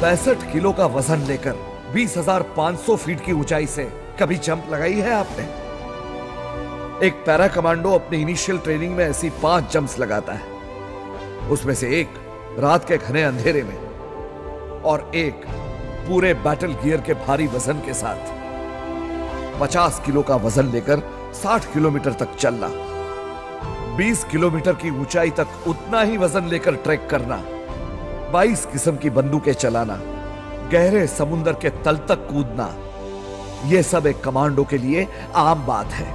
पैंसठ किलो का वज़न लेकर 20,500 फीट की ऊंचाई से कभी जंप लगाई है आपने? एक पैरा कमांडो अपनी इनिशियल ट्रेनिंग में ऐसी पाँच जंप्स लगाता है। उसमें से एक रात के घने अंधेरे में और एक पूरे बैटल गियर के भारी वज़न के साथ। 50 किलो का वज़न लेकर 60 किलोमीटर तक चलना। 20 किलोमीटर की ऊंचाई तक उतना ही वज़न लेकर ट्रैक करना। 22 किस्म की बंदूकें चलाना, गहरे समुंदर के तल तक कूदना यह सब एक कमांडो के लिए आम बात है।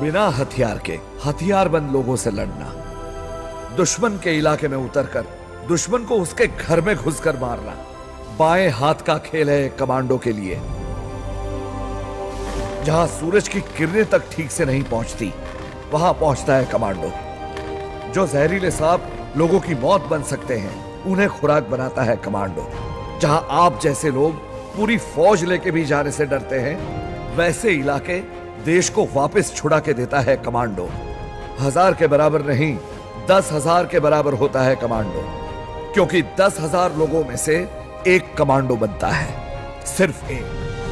बिना हथियार के, हथियारबंद लोगों से लड़ना, दुश्मन के इलाके में उतरकर, दुश्मन को उसके घर में घुसकर मारना, बाएँ हाथ का खेल है कमांडो के लिए, जहाँ सूरज की किरणें तक ठीक से नहीं पहुँचती, वहाँ पहुँचता है कमांडो, जो जहरीले सांप लोगों की मौत बन सकते हैं। उन्हें खुराक बनाता है कमांडो। जहाँ आप जैसे लोग पूरी फौज लेके भी जाने से डरते हैं, वैसे इलाके देश को वापस छुड़ा के देता है कमांडो। हज़ार के बराबर नहीं, दस हज़ार के बराबर होता है कमांडो। क्योंकि दस हज़ार लोगों में से एक कमांडो बनता है, सिर्फ़ एक।